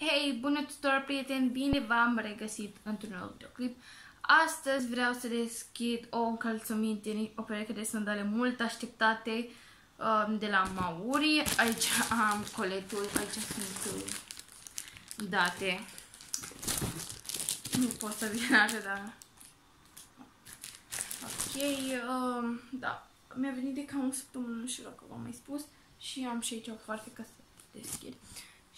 Hei, bună tuturor prieteni, bine v-am regăsit într-un nou videoclip. Astăzi vreau să deschid o încălțăminte, o pereche de sandale mult așteptate um, de la Mauri. Aici am coletul, aici sunt uh, date. Nu pot să vin așa, dar... Ok, um, da. Mi-a venit de cam o săptămână, nu știu dacă v-am mai spus. Și am și aici o foarte ca să deschid.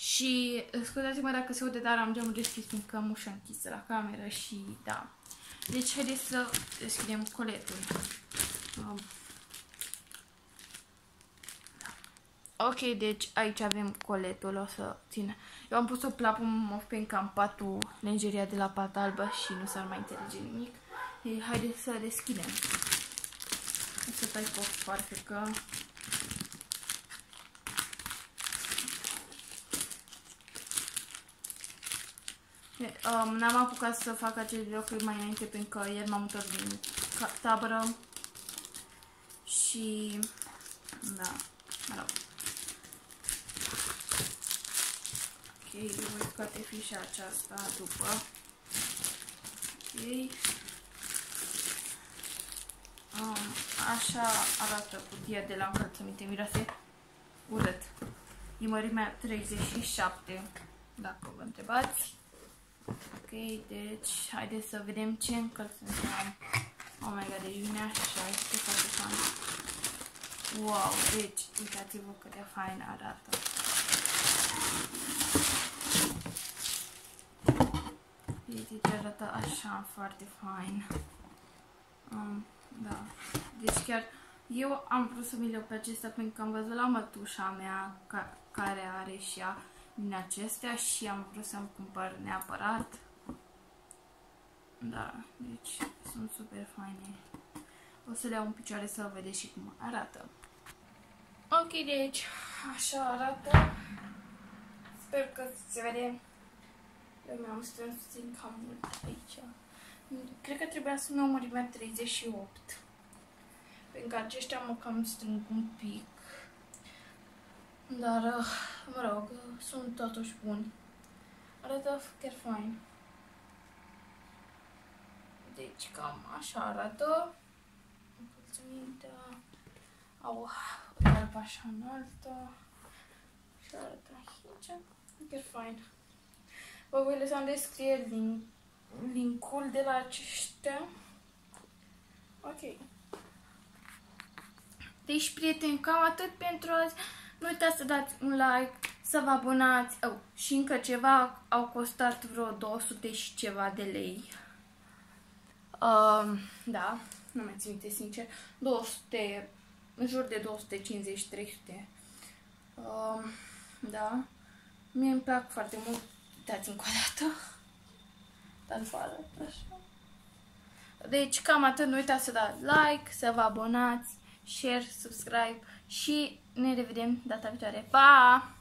Și scuzați-mă dacă se aude, dar am geamul deschis fiindcă am ușa închisă la cameră și da. Deci haideți să deschidem coletul. Um. Da. Ok, deci aici avem coletul, o să țin. Eu am pus o plapă mov pe cam patul lenjeria de la pat albă și nu s-ar mai înțelege nimic. Deci, haideți să deschidem. O să tai pe foarte că Um, N-am apucat să fac acest videoclip mai înainte pentru că ieri m-am mutat din tabără și da, mă rog. Ok, voi scoate fișa aceasta după. Ok. Um, așa arată cutia de la încălțăminte, miroase urât. E mărimea 37, dacă vă întrebați. Ok, deci haideți să vedem ce încălțăminte am. Oh my god, deci vine așa, este foarte fain. Wow, deci uitați-vă cât de fain arată. Deci arată așa, foarte fain. Um, da, deci chiar eu am vrut să mi le pe acestea pentru că am văzut la mătușa mea ca, care are și ea din acestea și am vrut să-mi cumpăr neapărat. Da, deci sunt super faine. O să le iau în picioare să vedeți și cum arată. Ok, deci așa arată. Sper că se vede. Eu mi-am strâns puțin cam mult aici. Cred că trebuia să mi-o mărimea 38. Pentru că aceștia mă cam strâng un pic. Dar, mă rog, sunt totuși buni. Arată chiar fain. Deci cam așa arată. Încălțămintea. Au o talpă așa înaltă. Și arată aici. Chiar fain. Vă voi lăsa în descriere link, linkul de la aceștia. Ok. Deci, prieteni, cam atât pentru azi. Nu uitați să dați un like, să vă abonați. Oh, și încă ceva, au costat vreo 200 și ceva de lei. Uh, da, nu mai țin minte sincer. 200, în jur de 250-300. Uh, da. Mie îmi plac foarte mult. Uitați încă o dată. Dar nu așa. Deci cam atât. Nu uitați să dați like, să vă abonați, share, subscribe și ne revedem data viitoare. Pa!